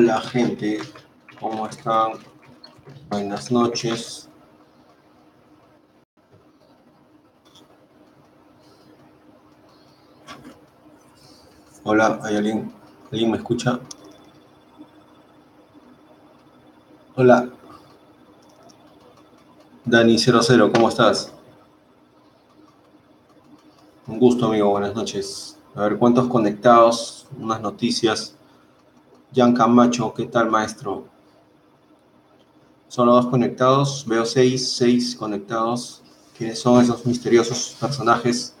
Hola gente, ¿cómo están? Buenas noches. Hola, ¿hay alguien? ¿Alguien me escucha? Hola. Dani00, ¿cómo estás? Un gusto, amigo, buenas noches. A ver, ¿cuántos conectados? Unas noticias. Jan Camacho, ¿qué tal, maestro? Solo dos conectados, veo seis, seis conectados. ¿Quiénes son esos misteriosos personajes?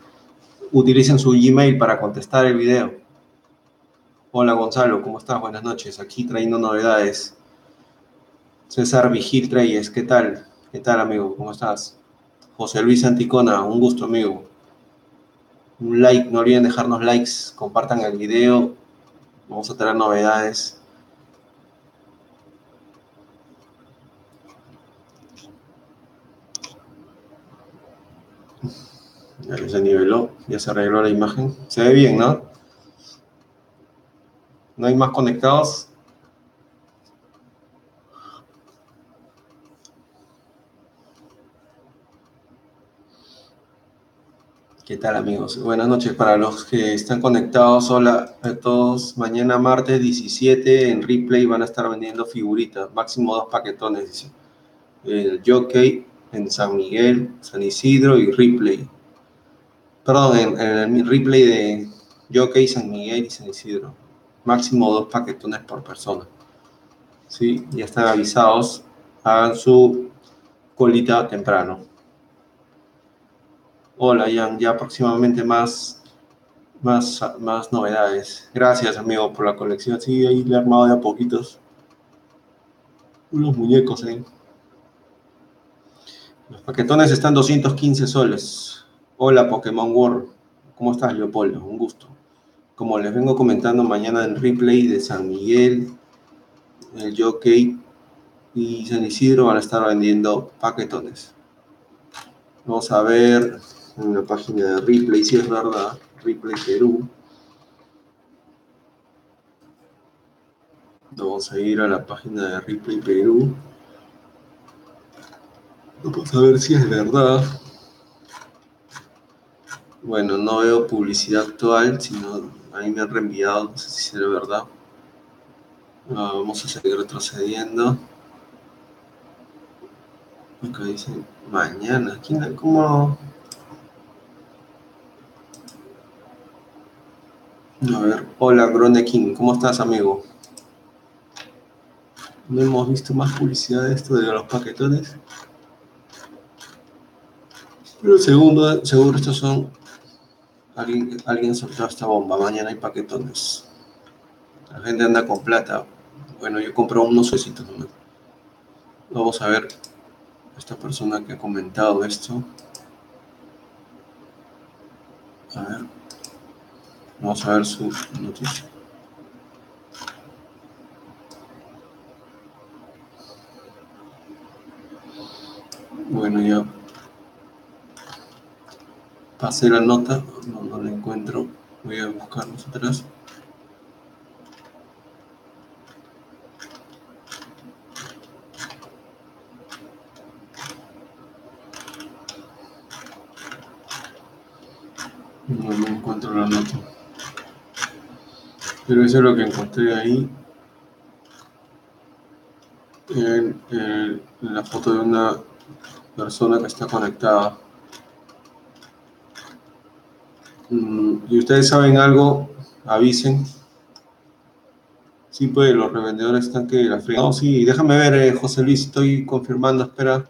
Utilicen su Gmail para contestar el video. Hola Gonzalo, ¿cómo estás? Buenas noches. Aquí trayendo novedades. César Vigil Treyes, ¿qué tal? ¿Qué tal, amigo? ¿Cómo estás? José Luis Anticona, un gusto, amigo. Un like, no olviden dejarnos likes, compartan el video. Vamos a tener novedades. Ya se niveló, ya se arregló la imagen. Se ve bien, ¿no? ¿No hay más conectados? ¿Qué tal amigos? Buenas noches para los que están conectados. Hola a todos. Mañana martes 17 en replay van a estar vendiendo figuritas. Máximo dos paquetones, dice. El Jockey en San Miguel, San Isidro y replay. Perdón, en, en el replay de Jockey, San Miguel y San Isidro. Máximo dos paquetones por persona. Sí, ya están avisados. Hagan su colita temprano. Hola, ya próximamente más, más, más novedades. Gracias, amigo, por la colección. Sí, ahí le he armado de a poquitos. Unos muñecos, ¿eh? Los paquetones están 215 soles. Hola, Pokémon World. ¿Cómo estás, Leopoldo? Un gusto. Como les vengo comentando, mañana en replay de San Miguel, el Jockey y San Isidro van a estar vendiendo paquetones. Vamos a ver en la página de Ripley, si es verdad, Ripley Perú. Vamos a ir a la página de Ripley Perú. Vamos a ver si es verdad. Bueno, no veo publicidad actual, sino ahí me han reenviado, no sé si será verdad. Ah, vamos a seguir retrocediendo. Acá dice mañana. ¿Quién, ¿Cómo? A ver, hola Gronekin, ¿cómo estás amigo? No hemos visto más publicidad de esto de los paquetones. Pero segundo, seguro estos son... Alguien, alguien soltó esta bomba, mañana hay paquetones. La gente anda con plata. Bueno, yo compro unos huesitos nomás. Vamos a ver esta persona que ha comentado esto. A ver. Vamos a ver su noticia. Bueno, ya pasé la nota, no, no la encuentro. Voy a buscarlos atrás. No, no encuentro la nota. Pero eso es lo que encontré ahí. En, la foto de una persona que está conectada. Mm, y ustedes saben algo, avisen. Sí, pues los revendedores están que la fregan. No, sí, déjame ver, eh, José Luis, estoy confirmando, espera.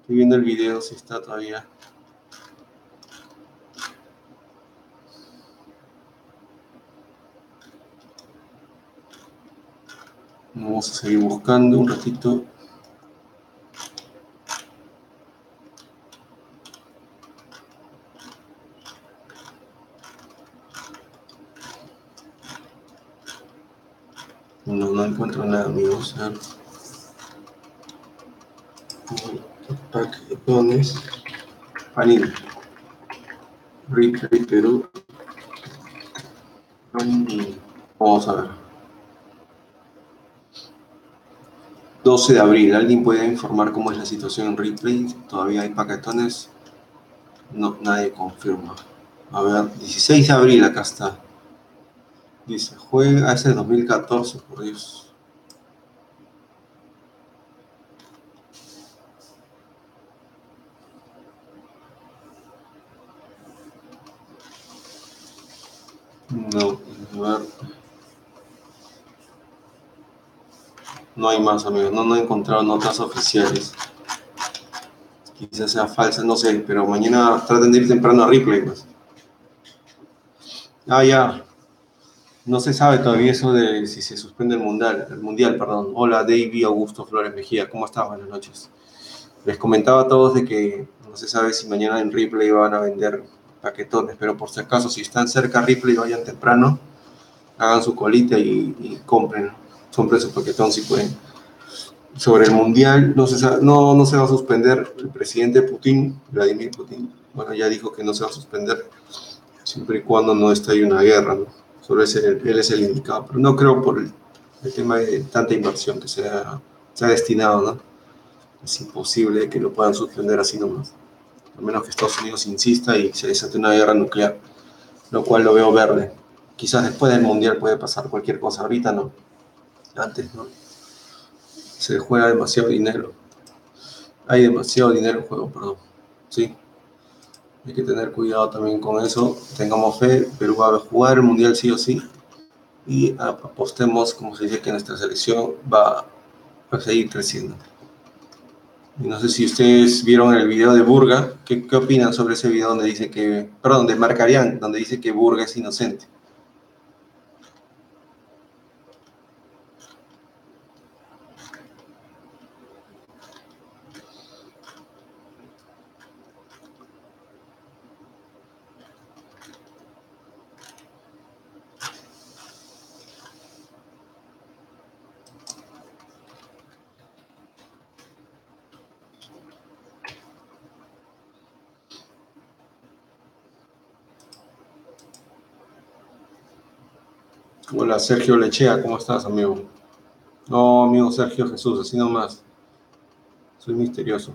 Estoy viendo el video si está todavía. Vamos a seguir buscando un ratito. No, no encuentro nada, amigos. Paquetones. Panini. Replay Perú. Vamos a ver. 12 de abril. ¿Alguien puede informar cómo es la situación en replay? ¿Todavía hay paquetones? No, nadie confirma. A ver, 16 de abril, acá está. Dice, juega, ese 2014, por Dios. No, a ver. No hay más, amigos. No, no he encontrado notas oficiales. Quizás sea falsa, no sé, pero mañana traten de ir temprano a Ripley, pues. Ah, ya. No se sabe todavía eso de si se suspende el mundial, el mundial, perdón. Hola, David Augusto Flores Mejía, ¿cómo estás? Buenas noches. Les comentaba a todos de que no se sabe si mañana en Ripley van a vender paquetones, pero por si acaso, si están cerca a Ripley, vayan temprano, hagan su colita y, y compren, compren su paquetón si pueden. Sobre el mundial, no se, no, no se va a suspender el presidente Putin, Vladimir Putin, bueno, ya dijo que no se va a suspender siempre y cuando no esté una guerra, ¿no? Sobre ese, él es el indicado, pero no creo por el, tema de tanta inversión que se ha, se ha destinado, ¿no? Es imposible que lo puedan suspender así nomás a menos que Estados Unidos insista y se desate una guerra nuclear, lo cual lo veo verde. Quizás después del Mundial puede pasar cualquier cosa, ahorita no, antes no. Se juega demasiado dinero. Hay demasiado dinero en juego, perdón. Sí. Hay que tener cuidado también con eso. Tengamos fe, Perú va a jugar el Mundial sí o sí. Y apostemos, como se dice, que nuestra selección va a seguir creciendo. No sé si ustedes vieron el video de Burga. ¿Qué, qué opinan sobre ese video donde dice que, perdón, de Marcarian, donde dice que Burga es inocente? Hola, Sergio Lechea, ¿cómo estás, amigo? No, amigo Sergio Jesús, así nomás. Soy misterioso.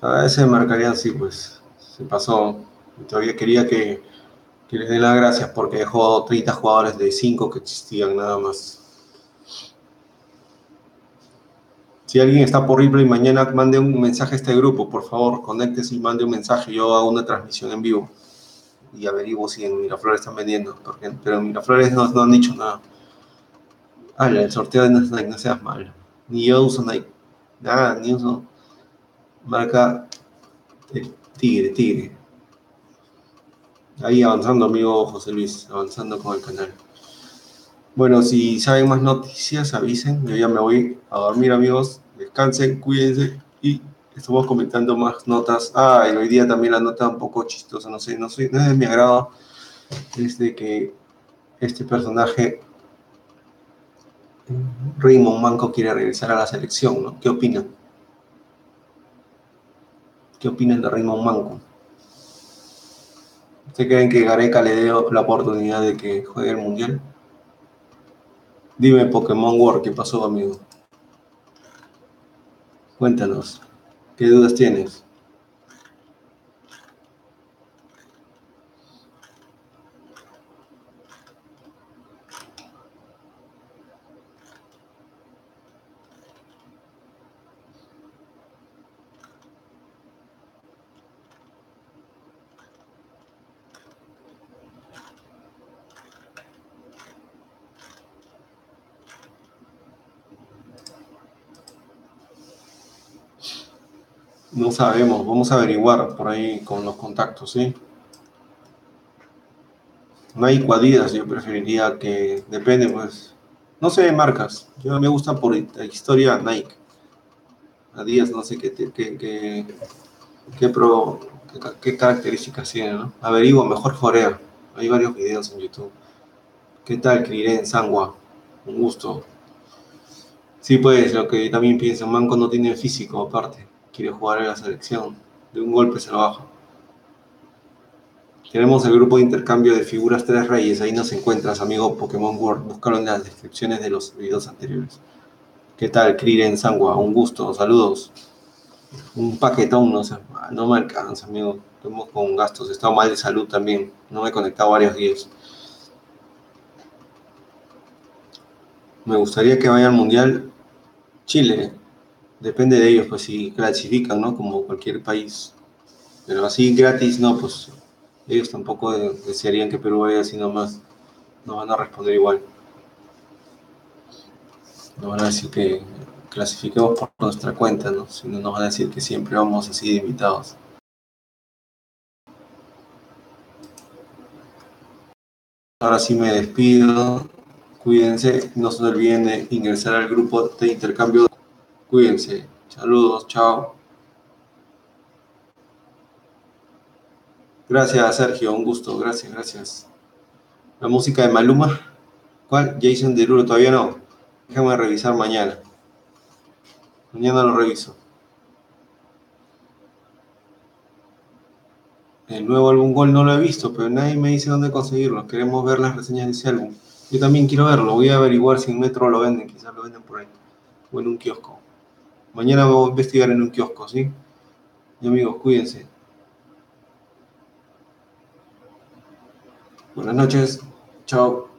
A ese marcarían, sí, pues, se pasó. Todavía quería que, les dé las gracias porque dejó 30 jugadores de 5 que existían nada más. Si alguien está por y mañana mande un mensaje a este grupo, por favor, conéctese y mande un mensaje. Yo hago una transmisión en vivo y averiguo si en Miraflores están vendiendo, porque, pero en Miraflores no, no han dicho nada. Ah, el sorteo de Nike, no seas malo. Ni yo uso Nike. Nada, ni uso. Marca Tigre, Tigre. Ahí avanzando, amigo José Luis, avanzando con el canal. Bueno, si saben más noticias, avisen. Yo ya me voy a dormir, amigos. Descansen, cuídense y estamos comentando más notas. Ah, y hoy día también la nota un poco chistosa, no sé, no, soy, no es de mi agrado, es de que este personaje, Raymond Manco, quiere regresar a la selección, ¿no? ¿Qué opinan? ¿Qué opinan de Raymond Manco? ¿Ustedes creen que Gareca le dio la oportunidad de que juegue el Mundial? Dime Pokémon War, ¿qué pasó, amigo? Cuéntanos. ¿Qué dudas tienes? No sabemos, vamos a averiguar por ahí con los contactos, ¿sí? No hay yo preferiría que, depende pues, no sé marcas, yo me gusta por la historia Nike. Adidas no sé qué, qué, qué, pro, qué, características tiene, ¿no? Averiguo, mejor Forea, hay varios videos en YouTube. ¿Qué tal, en Sangua? Un gusto. Sí, pues, lo que también pienso, Manco no tiene físico aparte quiere jugar en la selección. De un golpe se lo baja. Tenemos el grupo de intercambio de figuras Tres Reyes. Ahí nos encuentras, amigo Pokémon World. Búscalo en las descripciones de los videos anteriores. ¿Qué tal, Kriren Sangua? Un gusto, saludos. Un paquetón, no sé, no me alcanza, amigo. Estamos con gastos, he estado mal de salud también. No me he conectado varios días. Me gustaría que vaya al Mundial Chile. Depende de ellos, pues si clasifican, ¿no? Como cualquier país. Pero así gratis, no, pues ellos tampoco desearían que Perú vaya así nomás. No van a responder igual. No van a decir que clasifiquemos por nuestra cuenta, ¿no? Sino nos van a decir que siempre vamos así de invitados. Ahora sí me despido. Cuídense, no se olviden de ingresar al grupo de intercambio. Cuídense. Saludos, chao. Gracias, Sergio, un gusto, gracias, gracias. La música de Maluma, ¿cuál? Jason Derulo, todavía no. Déjame revisar mañana. Mañana lo reviso. El nuevo álbum Gol no lo he visto, pero nadie me dice dónde conseguirlo. Queremos ver las reseñas de ese álbum. Yo también quiero verlo. Voy a averiguar si en Metro lo venden. Quizás lo venden por ahí. O en un kiosco. Mañana voy a investigar en un kiosco, ¿sí? Y amigos, cuídense. Buenas noches. Chao.